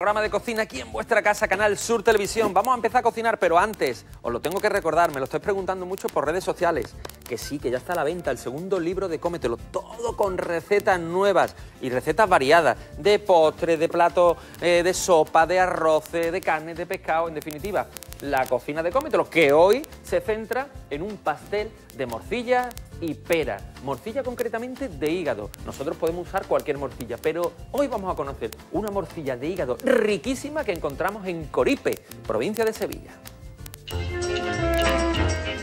Programa de cocina aquí en vuestra casa, Canal Sur Televisión. Vamos a empezar a cocinar, pero antes, os lo tengo que recordar, me lo estoy preguntando mucho por redes sociales. Que sí, que ya está a la venta el segundo libro de Cómetelo, todo con recetas nuevas y recetas variadas, de postre, de plato, eh, de sopa, de arroz, de carne, de pescado, en definitiva, la cocina de Cómetelo, que hoy se centra en un pastel de morcilla y pera. Morcilla concretamente de hígado. Nosotros podemos usar cualquier morcilla, pero hoy vamos a conocer una morcilla de hígado riquísima que encontramos en Coripe, provincia de Sevilla.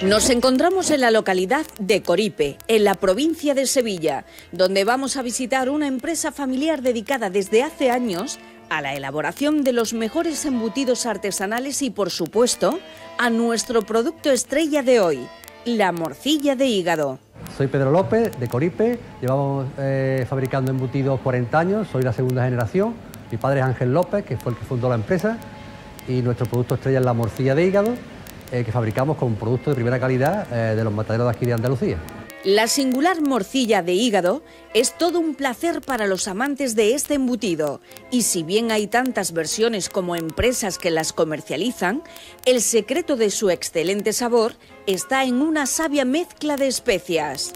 Nos encontramos en la localidad de Coripe, en la provincia de Sevilla, donde vamos a visitar una empresa familiar dedicada desde hace años a la elaboración de los mejores embutidos artesanales y, por supuesto, a nuestro producto estrella de hoy, la morcilla de hígado. Soy Pedro López, de Coripe, llevamos eh, fabricando embutidos 40 años, soy la segunda generación, mi padre es Ángel López, que fue el que fundó la empresa, y nuestro producto estrella es la morcilla de hígado, eh, que fabricamos con productos de primera calidad eh, de los mataderos de aquí de Andalucía. La singular morcilla de hígado es todo un placer para los amantes de este embutido y si bien hay tantas versiones como empresas que las comercializan, el secreto de su excelente sabor está en una sabia mezcla de especias.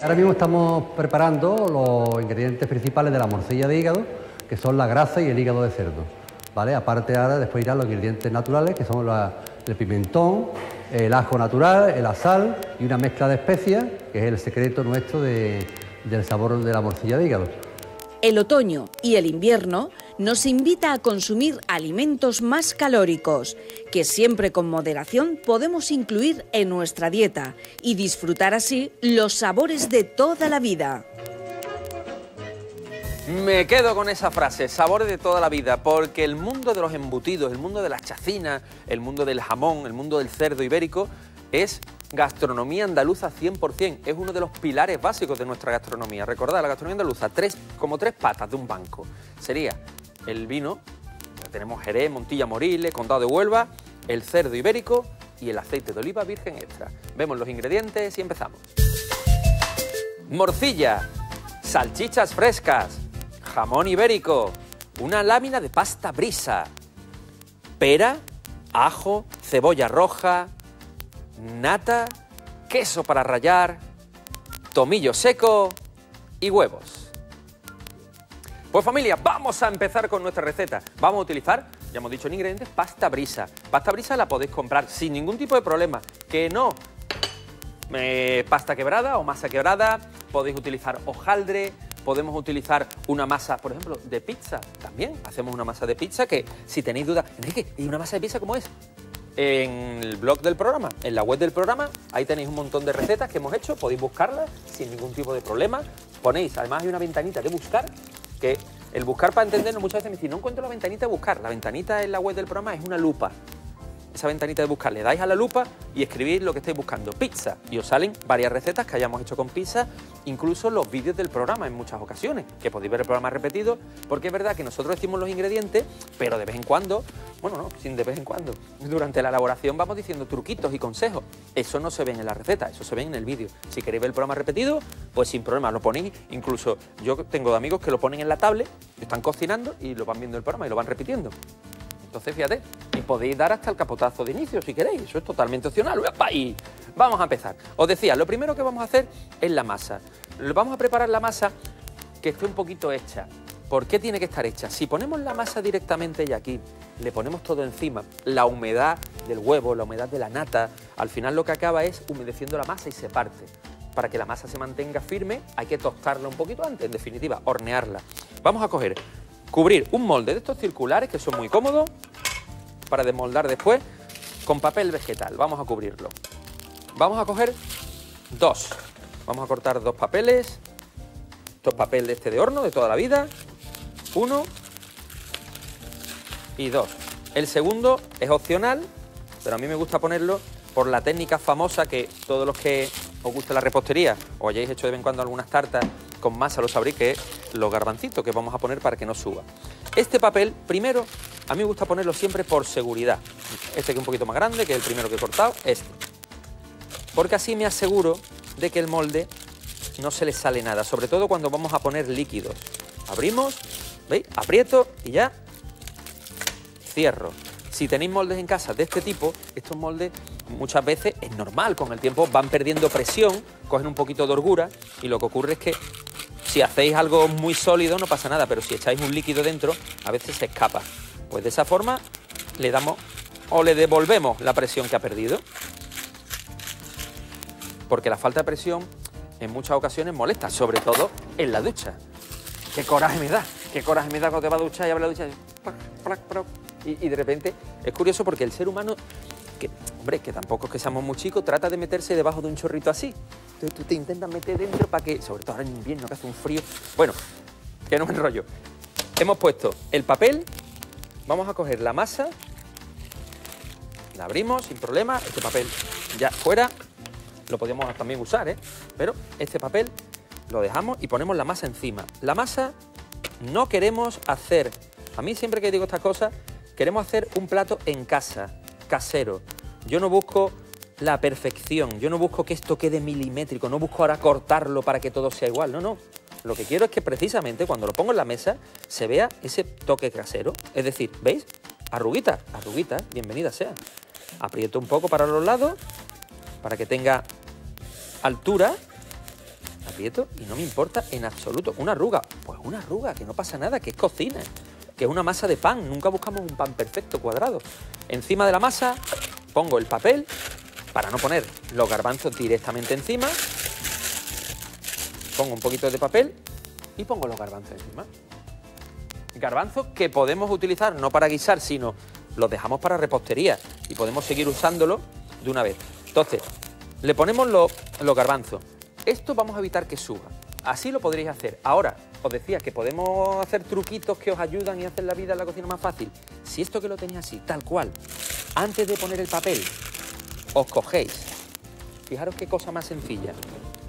Ahora mismo estamos preparando los ingredientes principales de la morcilla de hígado, que son la grasa y el hígado de cerdo. ¿vale? Aparte ahora después irán los ingredientes naturales, que son el pimentón, el ajo natural, la sal y una mezcla de especias, que es el secreto nuestro del sabor de la morcilla de hígado. El otoño y el invierno nos invita a consumir alimentos más calóricos, que siempre con moderación podemos incluir en nuestra dieta y disfrutar así los sabores de toda la vida. Me quedo con esa frase, sabores de toda la vida, porque el mundo de los embutidos, el mundo de las chacinas, el mundo del jamón, el mundo del cerdo ibérico, es gastronomía andaluza 100%. Es uno de los pilares básicos de nuestra gastronomía. Recordad, la gastronomía andaluza, tres, como tres patas de un banco. Sería el vino, tenemos Jerez, Montilla Moriles, Condado de Huelva, el cerdo ibérico y el aceite de oliva virgen extra. Vemos los ingredientes y empezamos. Morcilla, salchichas frescas, jamón ibérico, una lámina de pasta brisa, pera, ajo, cebolla roja, nata, queso para rallar, tomillo seco y huevos. Pues familia, vamos a empezar con nuestra receta. Vamos a utilizar, ya hemos dicho en ingredientes, pasta brisa. Pasta brisa la podéis comprar sin ningún tipo de problema. Que no eh, pasta quebrada o masa quebrada, podéis utilizar hojaldre, podemos utilizar una masa, por ejemplo, de pizza. También hacemos una masa de pizza que, si tenéis dudas, Enrique, ¿y una masa de pizza cómo es? En el blog del programa, en la web del programa, ahí tenéis un montón de recetas que hemos hecho, podéis buscarlas sin ningún tipo de problema. Ponéis, además hay una ventanita de buscar, que el buscar para entendernos muchas veces me dicen, no encuentro la ventanita de buscar. La ventanita en la web del programa es una lupa esa ventanita de buscar, le dais a la lupa y escribís lo que estáis buscando, pizza, y os salen varias recetas que hayamos hecho con pizza, incluso los vídeos del programa en muchas ocasiones, que podéis ver el programa repetido, porque es verdad que nosotros decimos los ingredientes, pero de vez en cuando, bueno, no, sin de vez en cuando, durante la elaboración vamos diciendo truquitos y consejos. Eso no se ven en la receta, eso se ve en el vídeo. Si queréis ver el programa repetido, pues sin problema, lo ponéis, incluso yo tengo amigos que lo ponen en la tablet, están cocinando y lo van viendo el programa y lo van repitiendo. Entonces, fíjate, y podéis dar hasta el capotazo de inicio si queréis, eso es totalmente opcional. Y vamos a empezar. Os decía, lo primero que vamos a hacer es la masa. Vamos a preparar la masa que esté un poquito hecha. ¿Por qué tiene que estar hecha? Si ponemos la masa directamente y aquí, le ponemos todo encima, la humedad del huevo, la humedad de la nata, al final lo que acaba es humedeciendo la masa y se parte. Para que la masa se mantenga firme hay que tostarla un poquito antes, en definitiva, hornearla. Vamos a coger cubrir un molde de estos circulares que son muy cómodos para desmoldar después con papel vegetal. Vamos a cubrirlo. Vamos a coger dos. Vamos a cortar dos papeles. Esto es papel de este de horno de toda la vida. Uno y dos. El segundo es opcional, pero a mí me gusta ponerlo por la técnica famosa que todos los que os guste la repostería o hayáis hecho de vez en cuando algunas tartas con masa lo sabréis que es los garbancitos que vamos a poner para que no suba. Este papel, primero, a mí me gusta ponerlo siempre por seguridad. Este que es un poquito más grande, que es el primero que he cortado, este. Porque así me aseguro de que el molde no se le sale nada, sobre todo cuando vamos a poner líquidos. Abrimos, ¿veis? Aprieto y ya cierro. Si tenéis moldes en casa de este tipo, estos moldes muchas veces es normal, con el tiempo van perdiendo presión, cogen un poquito de holgura y lo que ocurre es que si hacéis algo muy sólido no pasa nada, pero si echáis un líquido dentro, a veces se escapa. Pues de esa forma le damos o le devolvemos la presión que ha perdido. Porque la falta de presión en muchas ocasiones molesta, sobre todo en la ducha. Qué coraje me da, qué coraje me da cuando te vas a duchar y abre la ducha y de repente es curioso porque el ser humano hombre, que tampoco es que seamos muy chicos, trata de meterse debajo de un chorrito así. Entonces tú te intentas meter dentro para que, sobre todo ahora en invierno que hace un frío. Bueno, que no me enrollo. Hemos puesto el papel, vamos a coger la masa, la abrimos sin problema, este papel ya fuera, lo podemos también usar, ¿eh? Pero este papel lo dejamos y ponemos la masa encima. La masa no queremos hacer, a mí siempre que digo estas cosas, queremos hacer un plato en casa, casero. Yo no busco la perfección, yo no busco que esto quede milimétrico, no busco ahora cortarlo para que todo sea igual, no, no. Lo que quiero es que precisamente cuando lo pongo en la mesa se vea ese toque casero. Es decir, ¿veis? Arruguitas, arruguitas, bienvenida sea. Aprieto un poco para los lados, para que tenga altura. Aprieto y no me importa en absoluto. Una arruga, pues una arruga, que no pasa nada, que es cocina que es una masa de pan. Nunca buscamos un pan perfecto, cuadrado. Encima de la masa pongo el papel para no poner los garbanzos directamente encima. Pongo un poquito de papel y pongo los garbanzos encima. Garbanzos que podemos utilizar no para guisar, sino los dejamos para repostería y podemos seguir usándolo de una vez. Entonces, le ponemos los, los garbanzos. Esto vamos a evitar que suba. Así lo podréis hacer. Ahora, os decía que podemos hacer truquitos que os ayudan y hacen la vida en la cocina más fácil. Si esto que lo tenéis así, tal cual, antes de poner el papel, os cogéis, fijaros qué cosa más sencilla,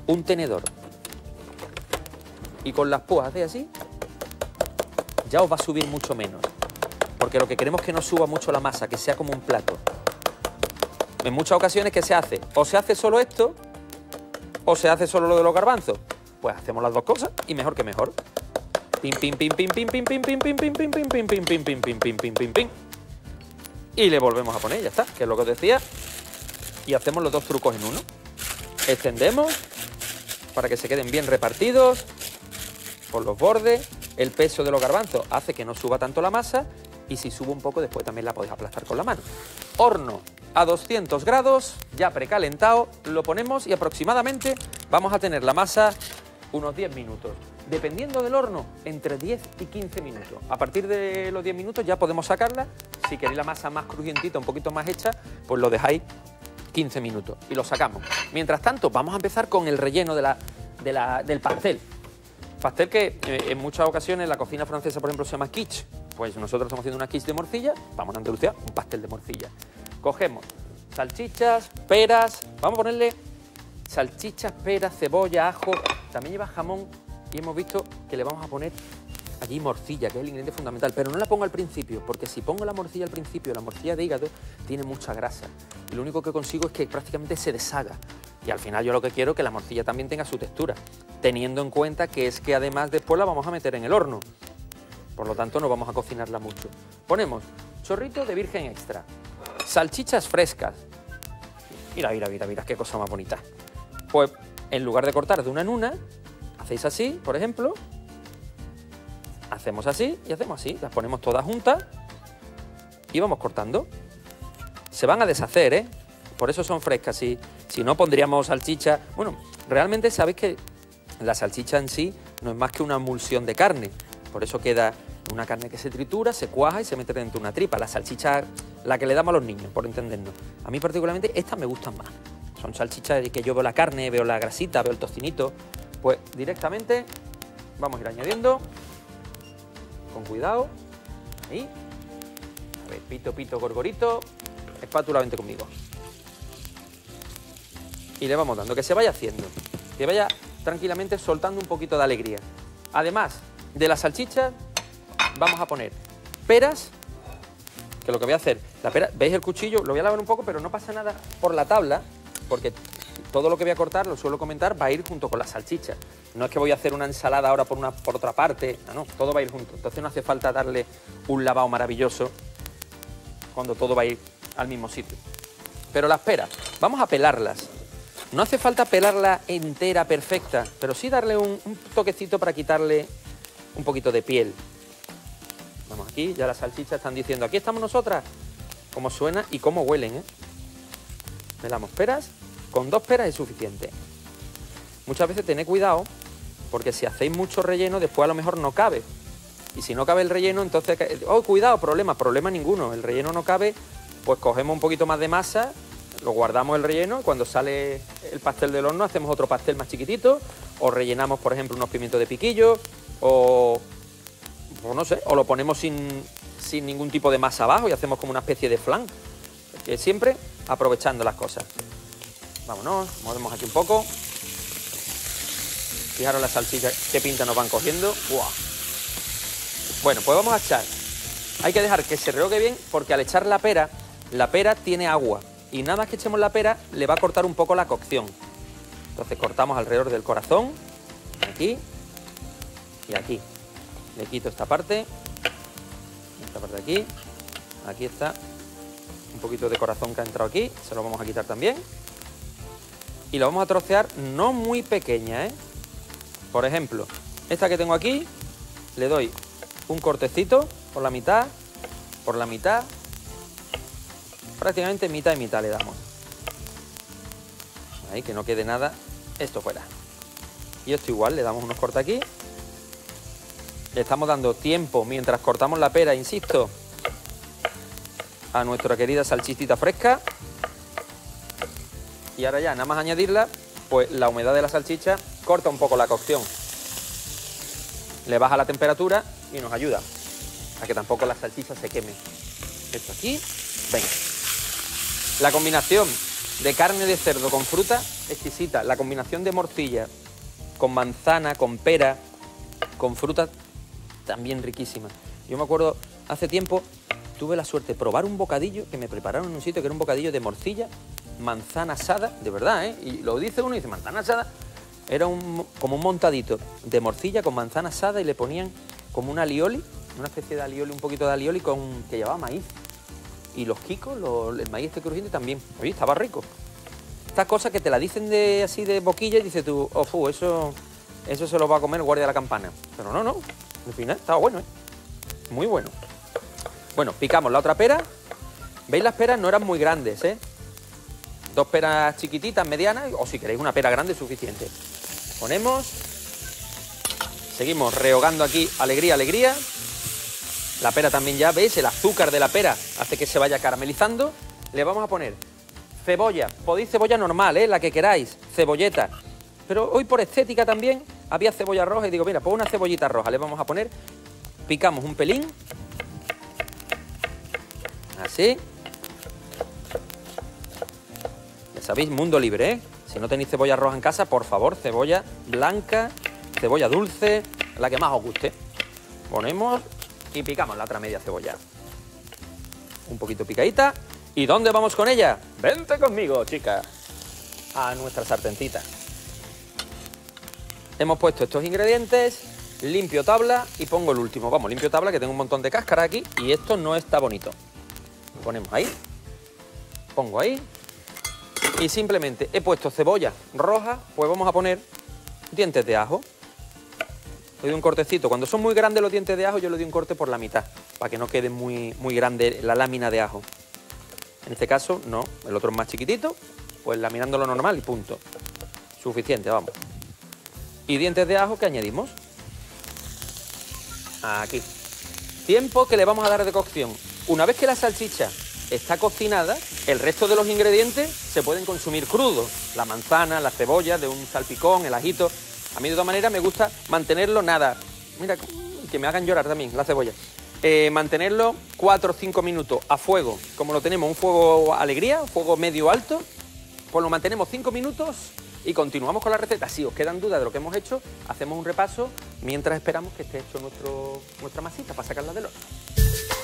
un tenedor y con las púas de así, ya os va a subir mucho menos. Porque lo que queremos es que no suba mucho la masa, que sea como un plato. En muchas ocasiones, ¿qué se hace? O se hace solo esto, o se hace solo lo de los garbanzos. Pues hacemos las dos cosas y mejor que mejor. Pim, pim, pim, pim, pim, pim, pim, pim, pim, pim, pim, pim, pim, pim, pim, pim, pim, pim, pim, pim. Y le volvemos a poner, ya está, que es lo que os decía. Y hacemos los dos trucos en uno. Extendemos para que se queden bien repartidos por los bordes. El peso de los garbanzos hace que no suba tanto la masa y si sube un poco después también la podéis aplastar con la mano. Horno a 200 grados, ya precalentado, lo ponemos y aproximadamente vamos a tener la masa unos 10 minutos. Dependiendo del horno, entre 10 y 15 minutos. A partir de los 10 minutos ya podemos sacarla. Si queréis la masa más crujientita, un poquito más hecha, pues lo dejáis 15 minutos y lo sacamos. Mientras tanto, vamos a empezar con el relleno de la, del pastel. Pastel que eh, en muchas ocasiones en la cocina francesa, por ejemplo, se llama quiche. Pues nosotros estamos haciendo una quiche de morcilla, vamos a Andalucía, un pastel de morcilla. Cogemos salchichas, peras, vamos a ponerle salchichas, peras, cebolla, ajo, también lleva jamón y hemos visto que le vamos a poner allí morcilla, que es el ingrediente fundamental, pero no la pongo al principio, porque si pongo la morcilla al principio, la morcilla de hígado tiene mucha grasa y lo único que consigo es que prácticamente se deshaga. Y al final yo lo que quiero es que la morcilla también tenga su textura, teniendo en cuenta que es que además después la vamos a meter en el horno. Por lo tanto no vamos a cocinarla mucho. Ponemos chorrito de virgen extra, salchichas frescas. Mira, mira, mira, mira, qué cosa más bonita. Pues en lugar de cortar de una en una, hacéis así, por ejemplo, hacemos así y hacemos así, las ponemos todas juntas y vamos cortando. Se van a deshacer, ¿eh? Por eso son frescas. Si, si no pondríamos salchicha... Bueno, realmente sabéis que la salchicha en sí no es más que una emulsión de carne. Por eso queda una carne que se tritura, se cuaja y se mete dentro de una tripa. La salchicha, la que le damos a los niños, por entendernos. A mí particularmente estas me gustan más. Son salchichas de que yo veo la carne, veo la grasita, veo el tocinito. Pues directamente vamos a ir añadiendo con cuidado. Ahí. A ver, pito, pito, gorgorito. Espátula, vente conmigo. Y le vamos dando, que se vaya haciendo. Que vaya tranquilamente soltando un poquito de alegría. Además de las salchichas, vamos a poner peras, que lo que voy a hacer, la pera, veis el cuchillo, lo voy a lavar un poco, pero no pasa nada por la tabla, porque todo lo que voy a cortar, lo suelo comentar, va a ir junto con la salchicha. No es que voy a hacer una ensalada ahora por, una, por otra parte, no, no, todo va a ir junto. Entonces no hace falta darle un lavado maravilloso cuando todo va a ir al mismo sitio. Pero las peras, vamos a pelarlas. No hace falta pelarla entera, perfecta, pero sí darle un, un toquecito para quitarle un poquito de piel. Vamos aquí, ya las salchichas están diciendo, aquí estamos nosotras. Cómo suena y cómo huelen, ¿eh? Peras, con dos peras es suficiente. Muchas veces tened cuidado, porque si hacéis mucho relleno, después a lo mejor no cabe. Y si no cabe el relleno, entonces, oh, cuidado, problema, problema ninguno. El relleno no cabe, pues cogemos un poquito más de masa, lo guardamos el relleno, cuando sale el pastel del horno hacemos otro pastel más chiquitito, o rellenamos, por ejemplo, unos pimientos de piquillo, o, o no sé, o lo ponemos sin, sin ningún tipo de masa abajo y hacemos como una especie de flan. Que siempre aprovechando las cosas. Vámonos, movemos aquí un poco. Fijaros las salchichas qué pinta nos van cogiendo. ¡Buah! Bueno, pues vamos a echar. Hay que dejar que se rehogue bien porque al echar la pera, la pera tiene agua. Y nada más que echemos la pera, le va a cortar un poco la cocción. Entonces cortamos alrededor del corazón, aquí y aquí. Le quito esta parte, esta parte de aquí, aquí está poquito de corazón que ha entrado aquí, se lo vamos a quitar también. Y lo vamos a trocear no muy pequeña, ¿eh? Por ejemplo, esta que tengo aquí, le doy un cortecito por la mitad, por la mitad, prácticamente mitad y mitad le damos. Ahí, que no quede nada, esto fuera. Y esto igual, le damos unos cortes aquí. Le estamos dando tiempo mientras cortamos la pera, insisto, a nuestra querida salchichita fresca. Y ahora ya, nada más añadirla, pues la humedad de la salchicha corta un poco la cocción. Le baja la temperatura y nos ayuda a que tampoco la salchicha se queme. Esto aquí, venga. La combinación de carne de cerdo con fruta, exquisita. La combinación de morcilla con manzana, con pera, con fruta, también riquísima. Yo me acuerdo hace tiempo tuve la suerte de probar un bocadillo que me prepararon en un sitio que era un bocadillo de morcilla, manzana asada, de verdad, ¿eh? Y lo dice uno y dice, manzana asada. Era un, como un montadito de morcilla con manzana asada y le ponían como una alioli, una especie de alioli, un poquito de alioli con, que llevaba maíz. Y los quicos, el maíz este crujiente también. Oye, estaba rico. Estas cosas que te la dicen de así de boquilla y dices tú, oh, fu, eso, eso se lo va a comer el guardia de la campana. Pero no, no. Al final estaba bueno, ¿eh? Muy bueno. Bueno, picamos la otra pera. ¿Veis las peras? No eran muy grandes, ¿eh? Dos peras chiquititas, medianas, o si queréis una pera grande, suficiente. Ponemos. Seguimos rehogando aquí, alegría, alegría. La pera también ya, ¿veis? El azúcar de la pera hace que se vaya caramelizando. Le vamos a poner cebolla. Podéis cebolla normal, ¿eh? La que queráis. Cebolleta. Pero hoy por estética también había cebolla roja y digo, mira, pues una cebollita roja le vamos a poner. Picamos un pelín Así. Ya sabéis, mundo libre, ¿eh? Si no tenéis cebolla roja en casa, por favor, cebolla blanca, cebolla dulce, la que más os guste. Ponemos y picamos la otra media cebolla. Un poquito picadita. ¿Y dónde vamos con ella? Vente conmigo, chica. A nuestra sartencita. Hemos puesto estos ingredientes, limpio tabla y pongo el último. Vamos, limpio tabla que tengo un montón de cáscara aquí y esto no está bonito ponemos ahí, pongo ahí y simplemente he puesto cebolla roja, pues vamos a poner dientes de ajo. Le doy un cortecito. Cuando son muy grandes los dientes de ajo, yo le doy un corte por la mitad, para que no quede muy, muy grande la lámina de ajo. En este caso, no, el otro es más chiquitito, pues laminándolo normal y punto. Suficiente, vamos. Y dientes de ajo que añadimos. Aquí. Tiempo que le vamos a dar de cocción. Una vez que la salchicha está cocinada, el resto de los ingredientes se pueden consumir crudos. La manzana, la cebolla, de un salpicón, el ajito. A mí de todas maneras me gusta mantenerlo nada. Mira, que me hagan llorar también la cebolla. Eh, mantenerlo 4 o 5 minutos a fuego. Como lo tenemos, un fuego alegría, fuego medio alto, pues lo mantenemos 5 minutos y continuamos con la receta. Si os quedan dudas de lo que hemos hecho, hacemos un repaso mientras esperamos que esté hecho nuestro, nuestra masita para sacarla del horno.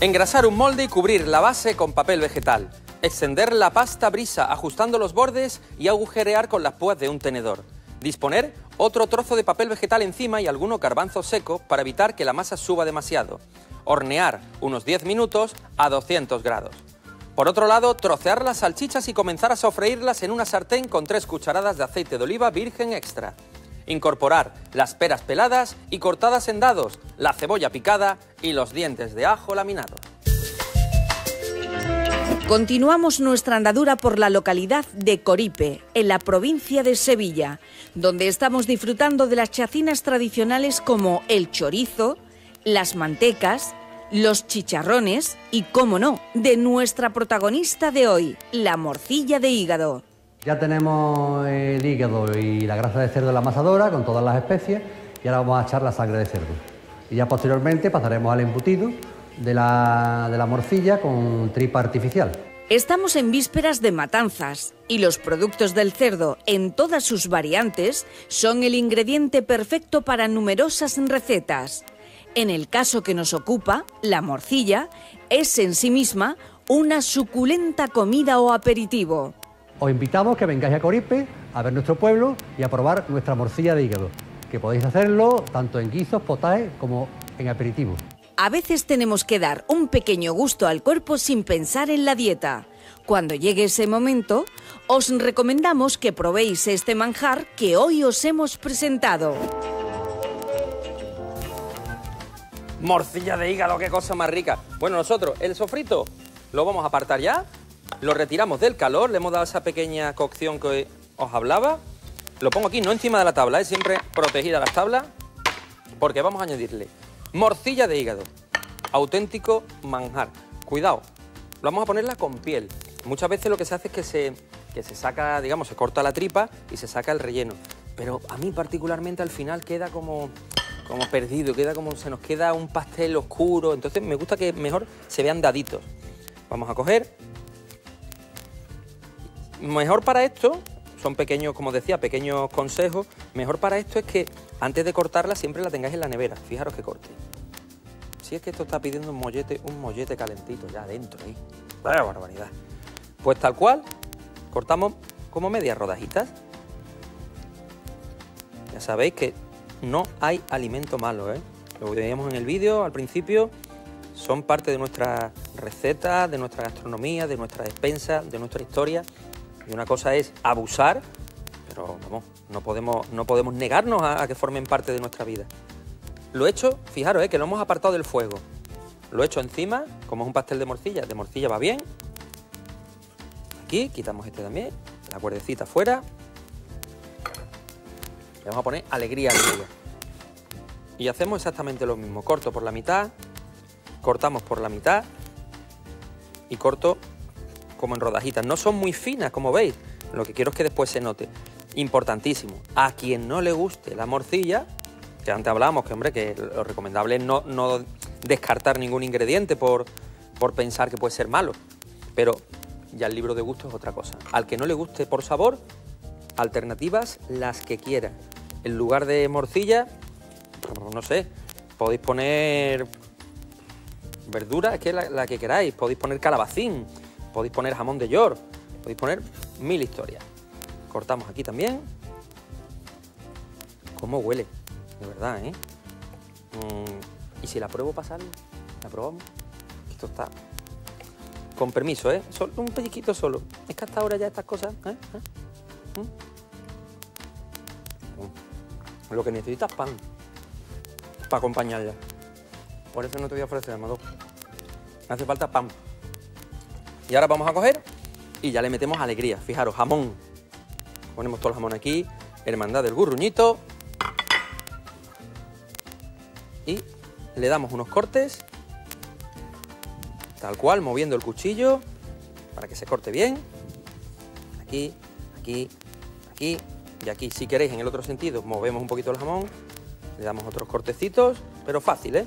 Engrasar un molde y cubrir la base con papel vegetal. Extender la pasta brisa ajustando los bordes y agujerear con las púas de un tenedor. Disponer otro trozo de papel vegetal encima y algunos garbanzos secos para evitar que la masa suba demasiado. Hornear unos 10 minutos a 200 grados. Por otro lado, trocear las salchichas y comenzar a sofreírlas en una sartén con 3 cucharadas de aceite de oliva virgen extra. Incorporar las peras peladas y cortadas en dados, la cebolla picada y los dientes de ajo laminados. Continuamos nuestra andadura por la localidad de Coripe, en la provincia de Sevilla, donde estamos disfrutando de las chacinas tradicionales como el chorizo, las mantecas, los chicharrones y, como no, de nuestra protagonista de hoy, la morcilla de hígado. Ya tenemos el hígado y la grasa de cerdo en la amasadora con todas las especies y ahora vamos a echar la sangre de cerdo. Y ya posteriormente pasaremos al embutido de la, de la morcilla con tripa artificial. Estamos en vísperas de matanzas y los productos del cerdo en todas sus variantes son el ingrediente perfecto para numerosas recetas. En el caso que nos ocupa, la morcilla es en sí misma una suculenta comida o aperitivo. Os invitamos que vengáis a Coripe a ver nuestro pueblo y a probar nuestra morcilla de hígado, que podéis hacerlo tanto en guisos, potajes como en aperitivo. A veces tenemos que dar un pequeño gusto al cuerpo sin pensar en la dieta. Cuando llegue ese momento, os recomendamos que probéis este manjar que hoy os hemos presentado. Morcilla de hígado, qué cosa más rica. Bueno, nosotros el sofrito lo vamos a apartar ya, lo retiramos del calor, le hemos dado esa pequeña cocción que os hablaba. Lo pongo aquí, no encima de la tabla, siempre protegida las tablas, porque vamos a añadirle Morcilla de hígado. Auténtico manjar. Cuidado, vamos a ponerla con piel. Muchas veces lo que se hace es que se, que se saca, digamos, se corta la tripa y se saca el relleno. Pero a mí particularmente al final queda como, como perdido, queda como se nos queda un pastel oscuro. Entonces me gusta que mejor se vean daditos. Vamos a coger. Mejor para esto, son pequeños, como decía, pequeños consejos. Mejor para esto es que antes de cortarla siempre la tengáis en la nevera. Fijaros que corte. Si es que esto está pidiendo un mollete, un mollete calentito ya adentro ahí. ¡Qué barbaridad! Pues tal cual, cortamos como medias rodajitas. Ya sabéis que no hay alimento malo, ¿eh? Lo veíamos en el vídeo al principio. Son parte de nuestra receta, de nuestra gastronomía, de nuestra despensa, de nuestra historia. Y una cosa es abusar, pero vamos, no podemos, no podemos negarnos a, que formen parte de nuestra vida. Lo he hecho, fijaros, eh, que lo hemos apartado del fuego. Lo he hecho encima, como es un pastel de morcilla, de morcilla va bien. Aquí, quitamos este también, la cuerdecita fuera. Le vamos a poner alegría alegría. Y hacemos exactamente lo mismo. Corto por la mitad, cortamos por la mitad y corto como en rodajitas. No son muy finas, como veis. Lo que quiero es que después se note. Importantísimo. A quien no le guste la morcilla, que antes hablábamos que, hombre, que lo recomendable es no, no descartar ningún ingrediente por, por pensar que puede ser malo. Pero ya el libro de gusto es otra cosa. Al que no le guste por sabor, alternativas las que quiera. En lugar de morcilla, no sé, podéis poner verdura, es que la, la que queráis. Podéis poner calabacín, podéis poner jamón de york, podéis poner mil historias. Cortamos aquí también. ¿Cómo huele? De verdad, ¿eh? Mm, y si la pruebo pasar, la probamos. Esto está. Con permiso, ¿eh? Solo, un pellizquito solo. Es que hasta ahora ya estas cosas. ¿eh? ¿Eh? Mm. Lo que necesitas es pan. Para acompañarla. Por eso no te voy a ofrecer, Amador. Me hace falta pan. Y ahora vamos a coger y ya le metemos alegría. Fijaros, jamón. Ponemos todo el jamón aquí. Hermandad del gurruñito. Y le damos unos cortes. Tal cual, moviendo el cuchillo para que se corte bien. Aquí, aquí, aquí y aquí. Si queréis en el otro sentido, movemos un poquito el jamón. Le damos otros cortecitos, pero fácil, ¿eh?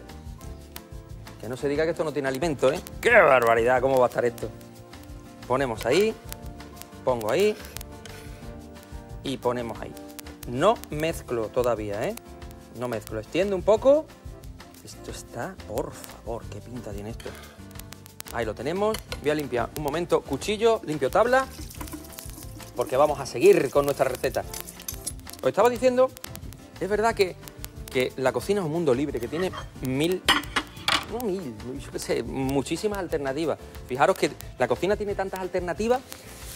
Que no se diga que esto no tiene alimento, ¿eh? ¡Qué barbaridad! ¿Cómo va a estar esto? Ponemos ahí, pongo ahí y ponemos ahí. No mezclo todavía, ¿eh? No mezclo. Extiendo un poco. Esto está, por favor, qué pinta tiene esto. Ahí lo tenemos. Voy a limpiar un momento. Cuchillo, limpio tabla. Porque vamos a seguir con nuestra receta. Os estaba diciendo, es verdad que, que la cocina es un mundo libre, que tiene mil no mil, yo qué sé, muchísimas alternativas. Fijaros que la cocina tiene tantas alternativas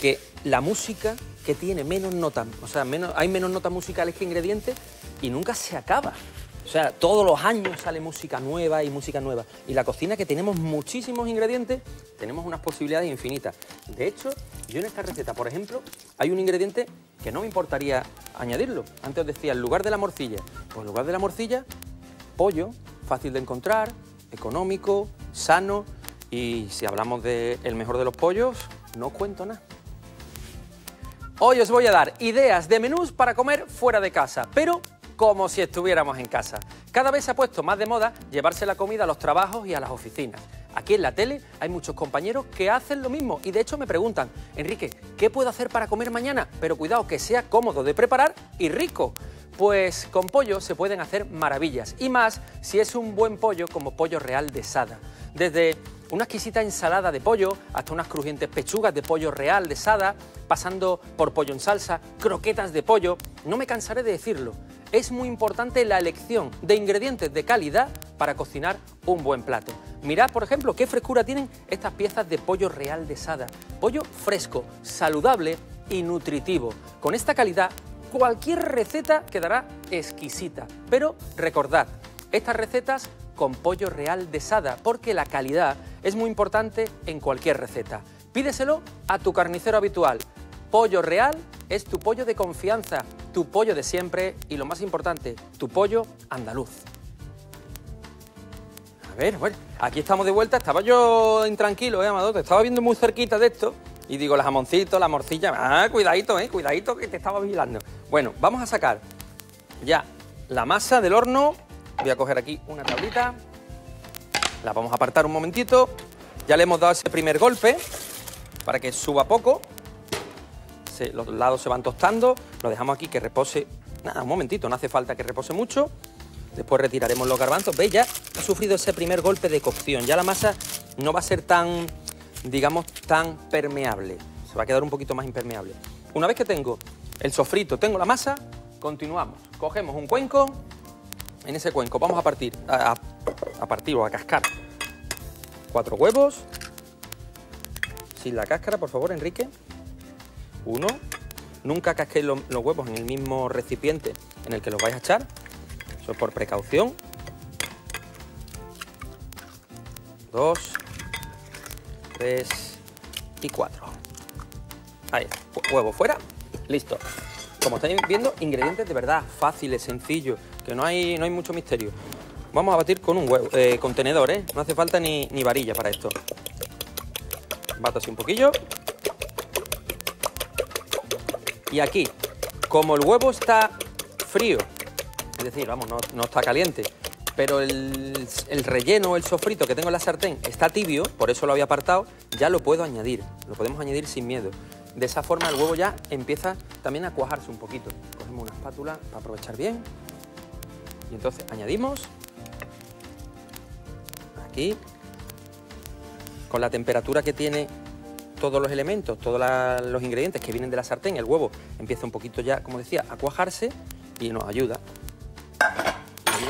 que la música que tiene menos notas, o sea, menos, hay menos notas musicales que ingredientes y nunca se acaba. O sea, todos los años sale música nueva y música nueva. Y la cocina que tenemos muchísimos ingredientes, tenemos unas posibilidades infinitas. De hecho, yo en esta receta, por ejemplo, hay un ingrediente que no me importaría añadirlo. Antes os decía, en lugar de la morcilla, pues en lugar de la morcilla, pollo, fácil de encontrar, económico, sano y si hablamos del mejor de los pollos, no cuento nada. Hoy os voy a dar ideas de menús para comer fuera de casa, pero como si estuviéramos en casa. Cada vez se ha puesto más de moda llevarse la comida a los trabajos y a las oficinas. Aquí en la tele hay muchos compañeros que hacen lo mismo y de hecho me preguntan, Enrique, ¿qué puedo hacer para comer mañana? Pero cuidado, que sea cómodo de preparar y rico. Pues con pollo se pueden hacer maravillas y más si es un buen pollo como pollo real de Sada. Desde una exquisita ensalada de pollo hasta unas crujientes pechugas de pollo real de Sada, pasando por pollo en salsa, croquetas de pollo, no me cansaré de decirlo es muy importante la elección de ingredientes de calidad para cocinar un buen plato. Mirad, por ejemplo, qué frescura tienen estas piezas de pollo real de Sada. Pollo fresco, saludable y nutritivo. Con esta calidad, cualquier receta quedará exquisita. Pero recordad, estas recetas con pollo real de Sada, porque la calidad es muy importante en cualquier receta. Pídeselo a tu carnicero habitual. Pollo real es tu pollo de confianza, tu pollo de siempre y lo más importante, tu pollo andaluz. A ver, bueno, aquí estamos de vuelta. Estaba yo intranquilo, ¿eh, Amador? Te estaba viendo muy cerquita de esto y digo, las jamoncitos, la morcilla. Ah, cuidadito, ¿eh? Cuidadito que te estaba vigilando. Bueno, vamos a sacar ya la masa del horno. Voy a coger aquí una tablita. La vamos a apartar un momentito. Ya le hemos dado ese primer golpe para que suba poco los lados se van tostando, lo dejamos aquí que repose, nada, un momentito, no hace falta que repose mucho. Después retiraremos los garbanzos. ¿Veis? Ya ha sufrido ese primer golpe de cocción. Ya la masa no va a ser tan, digamos, tan permeable. Se va a quedar un poquito más impermeable. Una vez que tengo el sofrito, tengo la masa, continuamos. Cogemos un cuenco. En ese cuenco vamos a partir, a, partir o a cascar cuatro huevos. Sin la cáscara, por favor, Enrique. Uno, nunca casquéis los, huevos en el mismo recipiente en el que los vais a echar. Eso es por precaución. Dos, tres y cuatro. Ahí, huevo fuera, listo. Como estáis viendo, ingredientes de verdad fáciles, sencillos, que no hay, no hay mucho misterio. Vamos a batir con un huevo, eh, contenedor, ¿eh? No hace falta ni, ni varilla para esto. Bato así un poquillo y aquí, como el huevo está frío, es decir, vamos, no, está caliente, pero el, el, relleno, el sofrito que tengo en la sartén está tibio, por eso lo había apartado, ya lo puedo añadir, lo podemos añadir sin miedo. De esa forma el huevo ya empieza también a cuajarse un poquito. Cogemos una espátula para aprovechar bien. Y entonces añadimos aquí, con la temperatura que tiene todos los elementos, todos los ingredientes que vienen de la sartén, el huevo empieza un poquito ya, como decía, a cuajarse y nos ayuda.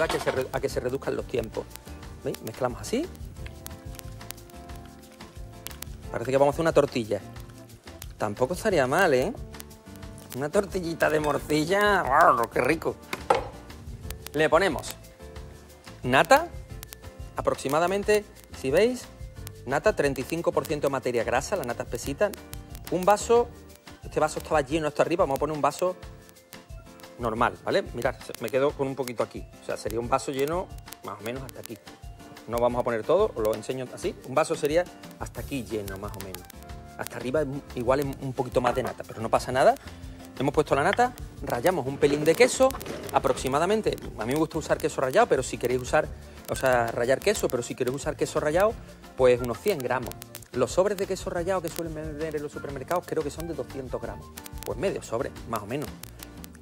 A que se, reduzcan los tiempos. ¿Veis? Mezclamos así. Parece que vamos a hacer una tortilla. Tampoco estaría mal, ¿eh? Una tortillita de morcilla. ¡Qué rico! Le ponemos nata, aproximadamente, si veis, Nata, 35% de materia grasa, la nata espesita. Un vaso, este vaso estaba lleno hasta arriba, vamos a poner un vaso normal, ¿vale? Mirad, me quedo con un poquito aquí. O sea, sería un vaso lleno más o menos hasta aquí. No vamos a poner todo, os lo enseño así. Un vaso sería hasta aquí lleno, más o menos. Hasta arriba igual es un poquito más de nata, pero no pasa nada. Hemos puesto la nata, rayamos un pelín de queso, aproximadamente, a mí me gusta usar queso rallado, pero si queréis usar, o sea, rayar queso, pero si queréis usar queso rallado, pues unos 100 gramos. Los sobres de queso rallado que suelen vender en los supermercados creo que son de 200 gramos. Pues medio sobre, más o menos.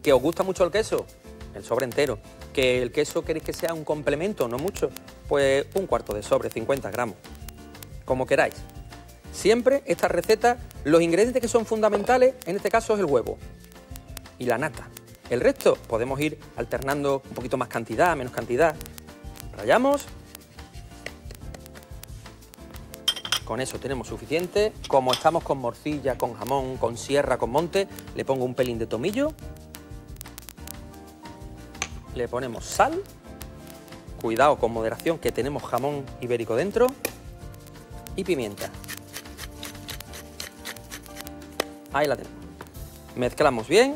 ¿Que os gusta mucho el queso? El sobre entero. ¿Que el queso queréis que sea un complemento, no mucho? Pues un cuarto de sobre, 50 gramos. Como queráis. Siempre esta receta, los ingredientes que son fundamentales, en este caso es el huevo y la nata. El resto podemos ir alternando un poquito más cantidad, menos cantidad. Rayamos Con eso tenemos suficiente. Como estamos con morcilla, con jamón, con sierra, con monte, le pongo un pelín de tomillo. Le ponemos sal. Cuidado con moderación que tenemos jamón ibérico dentro. Y pimienta. Ahí la tenemos. Mezclamos bien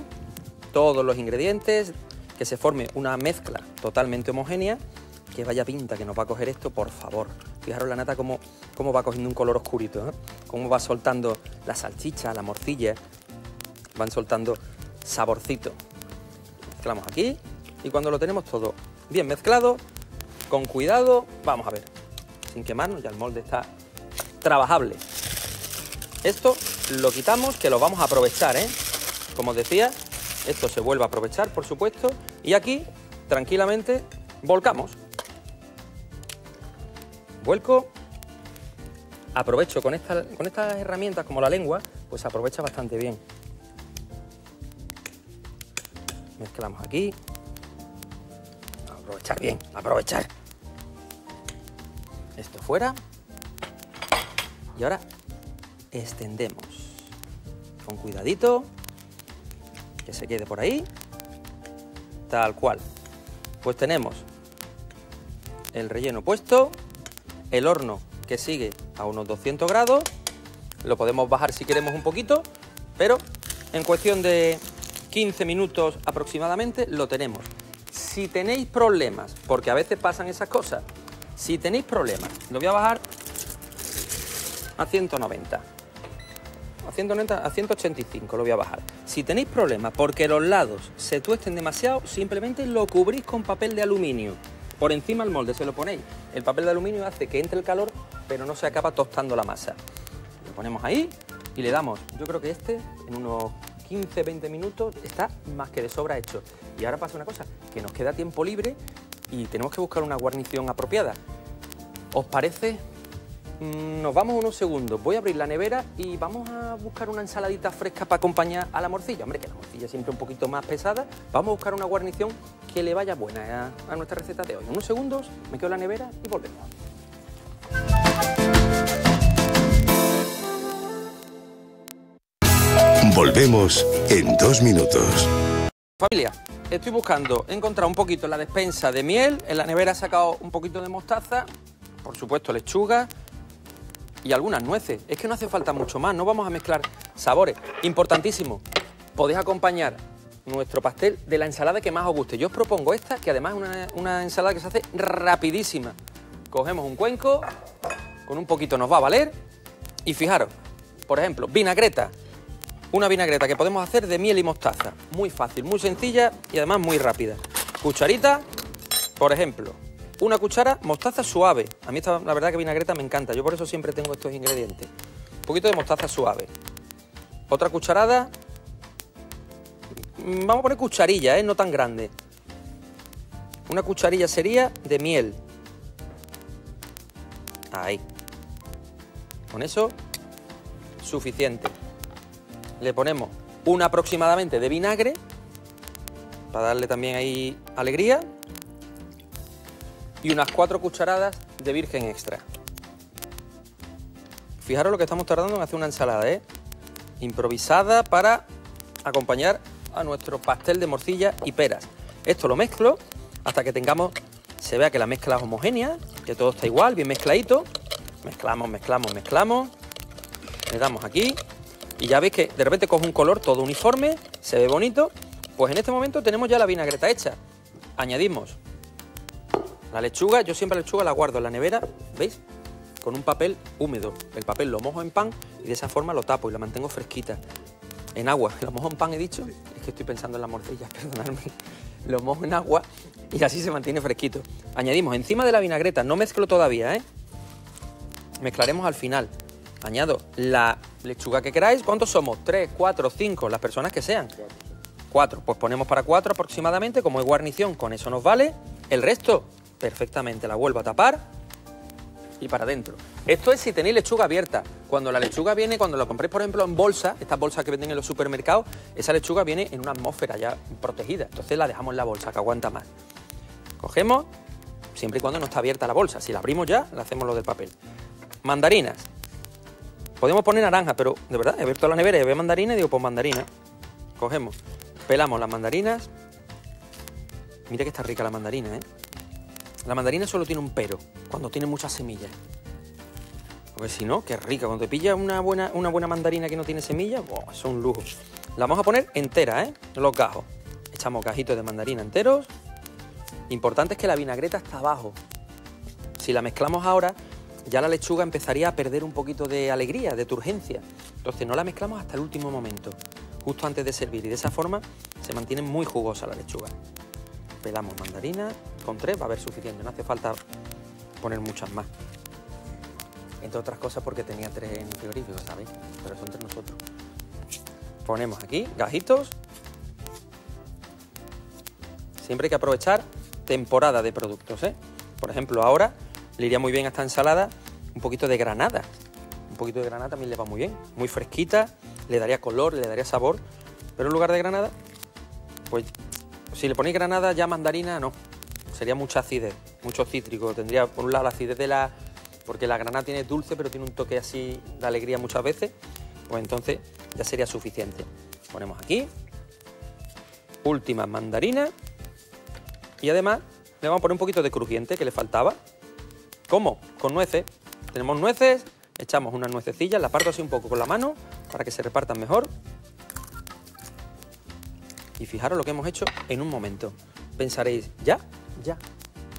todos los ingredientes, que se forme una mezcla totalmente homogénea. Que vaya pinta que nos va a coger esto, por favor. Fijaros la nata cómo, cómo va cogiendo un color oscurito, ¿eh? cómo va soltando la salchicha, la morcilla, van soltando saborcito. Mezclamos aquí y cuando lo tenemos todo bien mezclado, con cuidado, vamos a ver, sin quemarnos, ya el molde está trabajable. Esto lo quitamos, que lo vamos a aprovechar, ¿eh? Como os decía, esto se vuelve a aprovechar, por supuesto, y aquí, tranquilamente, volcamos. Vuelco, aprovecho con, estas herramientas como la lengua, pues aprovecha bastante bien. Mezclamos aquí. Aprovechar bien, aprovechar. Esto fuera. Y ahora extendemos. Con cuidadito. Que se quede por ahí. Tal cual. Pues tenemos el relleno puesto. El horno que sigue a unos 200 grados. Lo podemos bajar si queremos un poquito. Pero en cuestión de 15 minutos aproximadamente lo tenemos. Si tenéis problemas, porque a veces pasan esas cosas, si tenéis problemas, lo voy a bajar a 190. A 190, a 185 lo voy a bajar. Si tenéis problemas porque los lados se tuesten demasiado, simplemente lo cubrís con papel de aluminio. Por encima del molde se lo ponéis. El papel de aluminio hace que entre el calor, pero no se acaba tostando la masa. Lo ponemos ahí y le damos, yo creo que este, en unos 15, 20 minutos, está más que de sobra hecho. Y ahora pasa una cosa, que nos queda tiempo libre y tenemos que buscar una guarnición apropiada. ¿Os parece? Mm, nos vamos unos segundos, voy a abrir la nevera y vamos a buscar una ensaladita fresca para acompañar a la morcilla. Hombre, que la morcilla siempre un poquito más pesada. Vamos a buscar una guarnición que le vaya buena a, a nuestra receta de hoy. Unos segundos, me quedo en la nevera y volvemos. Volvemos en dos minutos. Familia, estoy buscando encontrar un poquito la despensa de miel. En la nevera he sacado un poquito de mostaza, por supuesto lechuga y algunas nueces. Es que no hace falta mucho más, no vamos a mezclar sabores. Importantísimo, podéis acompañar nuestro pastel de la ensalada que más os guste. Yo os propongo esta, que además es una ensalada que se hace rapidísima. Cogemos un cuenco, con un poquito nos va a valer. Y fijaros, por ejemplo, vinagreta. Una vinagreta que podemos hacer de miel y mostaza. Muy fácil, muy sencilla y además muy rápida. Cucharita, por ejemplo, una cuchara mostaza suave. A mí esta, la verdad que vinagreta me encanta, yo por eso siempre tengo estos ingredientes. Un poquito de mostaza suave. Otra cucharada. mm, Vamos a poner cucharilla, ¿eh? no tan grande. Una cucharilla sería de miel. Ahí. Con eso, suficiente le ponemos una aproximadamente de vinagre para darle también ahí alegría y unas cuatro cucharadas de virgen extra. Fijaros lo que estamos tardando en hacer una ensalada, ¿eh? Improvisada para acompañar a nuestro pastel de morcilla y peras. Esto lo mezclo hasta que tengamos, se vea que la mezcla es homogénea, que todo está igual, bien mezcladito. Mezclamos, mezclamos, mezclamos. Le damos aquí y ya veis que de repente coge un color todo uniforme, se ve bonito. Pues en este momento tenemos ya la vinagreta hecha. Añadimos la lechuga, yo siempre la lechuga la guardo en la nevera, ¿veis? Con un papel húmedo. El papel lo mojo en pan y de esa forma lo tapo y la mantengo fresquita. En agua, lo mojo en pan he dicho, es que estoy pensando en las morcillas, perdonadme. Lo mojo en agua y así se mantiene fresquito. Añadimos encima de la vinagreta, no mezclo todavía, ¿eh? Mezclaremos al final. Añado la lechuga que queráis. ¿Cuántos somos? ¿Tres, cuatro, cinco? Las personas que sean. Cuatro. Pues ponemos para cuatro aproximadamente, como es guarnición, con eso nos vale. El resto, perfectamente, la vuelvo a tapar y para adentro. Esto es si tenéis lechuga abierta. Cuando la lechuga viene, cuando la compréis, por ejemplo, en bolsa, estas bolsas que venden en los supermercados, esa lechuga viene en una atmósfera ya protegida. Entonces la dejamos en la bolsa, que aguanta más. Cogemos, siempre y cuando no está abierta la bolsa. Si la abrimos ya, le hacemos lo del papel. Mandarinas. Podemos poner naranja, pero de verdad, he abierto la nevera y veo mandarina y digo, pues mandarina. Cogemos, pelamos las mandarinas. Mira que está rica la mandarina, ¿eh? La mandarina solo tiene un pero, cuando tiene muchas semillas. Porque si no, qué rica. Cuando te pillas una buena, una buena mandarina que no tiene semillas, eso es un lujo. La vamos a poner entera, ¿eh? Los gajos. Echamos gajitos de mandarina enteros. Importante es que la vinagreta está abajo. Si la mezclamos ahora, ya la lechuga empezaría a perder un poquito de alegría, de turgencia. Entonces no la mezclamos hasta el último momento, justo antes de servir. Y de esa forma se mantiene muy jugosa la lechuga. Pelamos mandarina, con tres va a haber suficiente, no hace falta poner muchas más. Entre otras cosas porque tenía tres en frigorífico, ¿sabéis? Pero son entre nosotros. Ponemos aquí gajitos. Siempre hay que aprovechar temporada de productos, ¿eh? Por ejemplo, ahora le iría muy bien a esta ensalada un poquito de granada. Un poquito de granada también le va muy bien. Muy fresquita, le daría color, le daría sabor. Pero en lugar de granada, pues si le ponéis granada ya mandarina, no. Sería mucha acidez, mucho cítrico. Tendría por un lado la acidez de la... Porque la granada tiene dulce, pero tiene un toque así de alegría muchas veces. Pues entonces ya sería suficiente. Ponemos aquí. Última mandarina. Y además le vamos a poner un poquito de crujiente que le faltaba. ¿Cómo? Con nueces. Tenemos nueces, echamos unas nuececillas, la parto así un poco con la mano para que se repartan mejor. Y fijaros lo que hemos hecho en un momento. Pensaréis, ¿ya? Ya.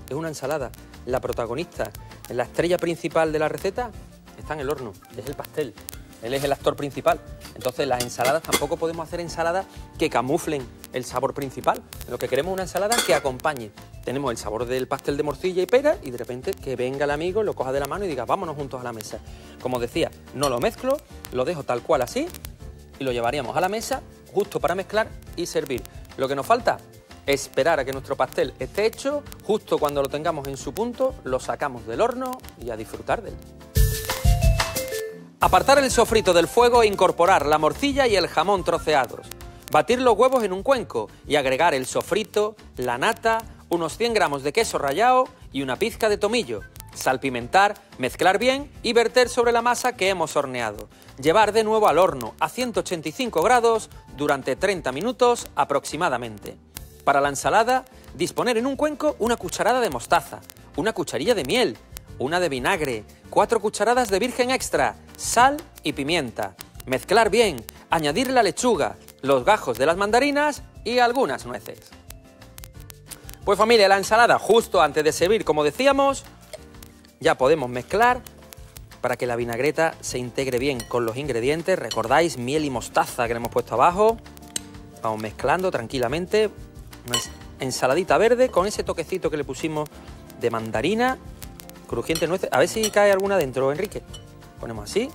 Es una ensalada. La protagonista, la estrella principal de la receta, está en el horno. Es el pastel. Él es el actor principal. Entonces las ensaladas tampoco podemos hacer ensaladas que camuflen el sabor principal. Lo que queremos es una ensalada que acompañe. Tenemos el sabor del pastel de morcilla y pera y de repente que venga el amigo, lo coja de la mano y diga vámonos juntos a la mesa. Como decía, no lo mezclo, lo dejo tal cual así y lo llevaríamos a la mesa justo para mezclar y servir. Lo que nos falta, esperar a que nuestro pastel esté hecho, justo cuando lo tengamos en su punto, lo sacamos del horno y a disfrutar de él. Apartar el sofrito del fuego e incorporar la morcilla y el jamón troceados. Batir los huevos en un cuenco y agregar el sofrito, la nata, unos 100 gramos de queso rallado y una pizca de tomillo. Salpimentar, mezclar bien y verter sobre la masa que hemos horneado. Llevar de nuevo al horno a 185 grados durante 30 minutos aproximadamente. Para la ensalada, disponer en un cuenco una cucharada de mostaza, una cucharilla de miel, una de vinagre, cuatro cucharadas de virgen extra, sal y pimienta. Mezclar bien, añadir la lechuga, los gajos de las mandarinas y algunas nueces. Pues familia, la ensalada justo antes de servir, como decíamos, ya podemos mezclar para que la vinagreta se integre bien con los ingredientes. Recordáis miel y mostaza que le hemos puesto abajo. Vamos mezclando tranquilamente. Una ensaladita verde con ese toquecito que le pusimos de mandarina, crujiente nueces. A ver si cae alguna dentro, Enrique. Ponemos así.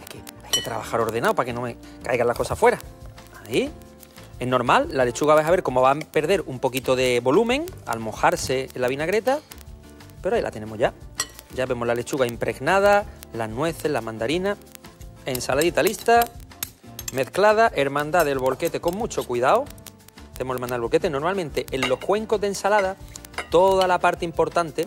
Hay que, hay que trabajar ordenado para que no me caigan las cosas fuera. Ahí. Es normal, la lechuga vais a ver cómo va a perder un poquito de volumen al mojarse en la vinagreta, pero ahí la tenemos ya. Ya vemos la lechuga impregnada, las nueces, la mandarina, ensaladita lista, mezclada, hermandad del bolquete con mucho cuidado. Hacemos hermandad del bolquete. Normalmente en los cuencos de ensalada, toda la parte importante,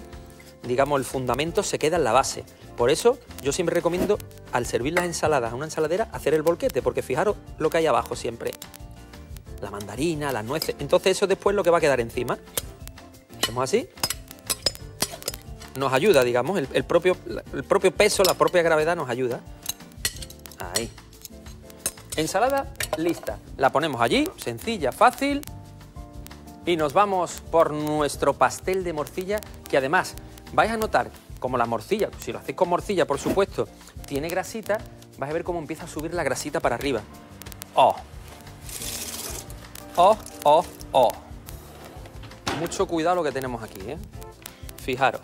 digamos el fundamento, se queda en la base. Por eso yo siempre recomiendo al servir las ensaladas a una ensaladera hacer el bolquete, porque fijaros lo que hay abajo siempre la mandarina, las nueces. Entonces eso después lo que va a quedar encima. Hacemos así. Nos ayuda, digamos, el, el propio, el propio peso, la propia gravedad nos ayuda. Ahí. Ensalada lista. La ponemos allí, sencilla, fácil. Y nos vamos por nuestro pastel de morcilla, que además vais a notar como la morcilla, si lo hacéis con morcilla, por supuesto, tiene grasita, vais a ver cómo empieza a subir la grasita para arriba. ¡Oh! Oh, oh, oh. Mucho cuidado lo que tenemos aquí, ¿eh? Fijaros.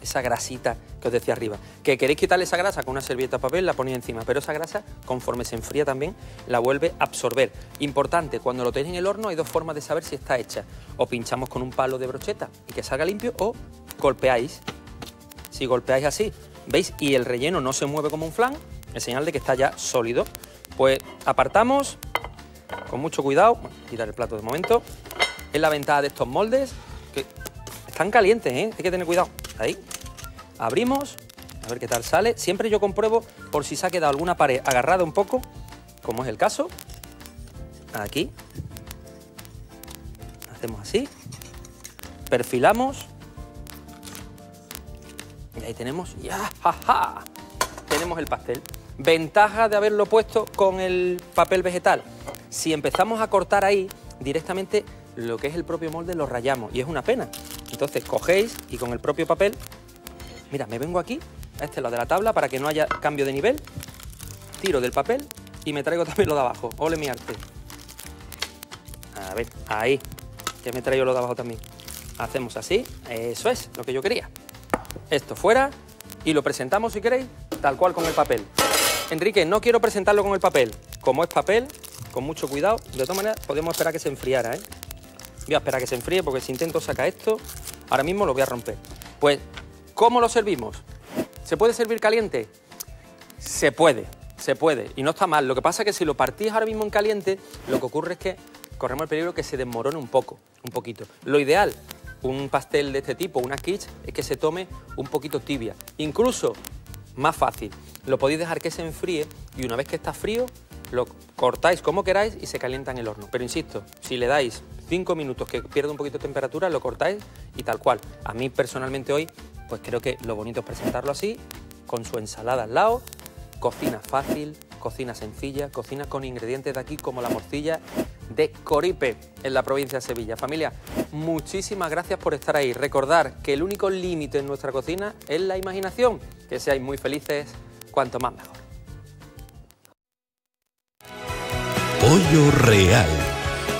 Esa grasita que os decía arriba. Que queréis quitarle esa grasa con una servilleta de papel, la ponéis encima. Pero esa grasa, conforme se enfría también, la vuelve a absorber. Importante, cuando lo tenéis en el horno hay dos formas de saber si está hecha. O pinchamos con un palo de brocheta y que salga limpio, o golpeáis. Si golpeáis así, ¿veis? Y el relleno no se mueve como un flan, es señal de que está ya sólido. Pues apartamos, con mucho cuidado, quitar el plato de momento. Es la ventaja de estos moldes, que están calientes, ¿eh? hay que tener cuidado. Ahí. Abrimos A ver qué tal sale. Siempre yo compruebo por si se ha quedado alguna pared agarrada un poco, como es el caso. Aquí. Hacemos así. Perfilamos. Y ahí tenemos, ya, ja, tenemos el pastel. Ventaja de haberlo puesto con el papel vegetal. Si empezamos a cortar ahí, directamente lo que es el propio molde lo rayamos y es una pena. Entonces cogéis y con el propio papel, mira, me vengo aquí, este es lo de la tabla para que no haya cambio de nivel, tiro del papel y me traigo también lo de abajo. Ole mi arte. A ver, ahí, que me traigo lo de abajo también. Hacemos así, eso es lo que yo quería. Esto fuera y lo presentamos si queréis, tal cual con el papel. Enrique, no quiero presentarlo con el papel. Como es papel, con mucho cuidado. De todas maneras, podemos esperar que se enfriara, ¿eh? Voy a esperar que se enfríe porque si intento sacar esto, ahora mismo lo voy a romper. Pues, ¿cómo lo servimos? ¿Se puede servir caliente? Se puede, se puede. Y no está mal. Lo que pasa es que si lo partís ahora mismo en caliente, lo que ocurre es que corremos el peligro que se desmorone un poco, un poquito. Lo ideal, un pastel de este tipo, una quiche, es que se tome un poquito tibia. Incluso más fácil. Lo podéis dejar que se enfríe y una vez que está frío, lo cortáis como queráis y se calienta en el horno. Pero insisto, si le dais 5 minutos que pierde un poquito de temperatura, lo cortáis y tal cual. A mí personalmente hoy, pues creo que lo bonito es presentarlo así, con su ensalada al lado, cocina fácil, cocina sencilla, cocina con ingredientes de aquí como la morcilla de Coripe en la provincia de Sevilla. Familia, muchísimas gracias por estar ahí. Recordar que el único límite en nuestra cocina es la imaginación. Que seáis muy felices, cuanto más mejor. Pollo Real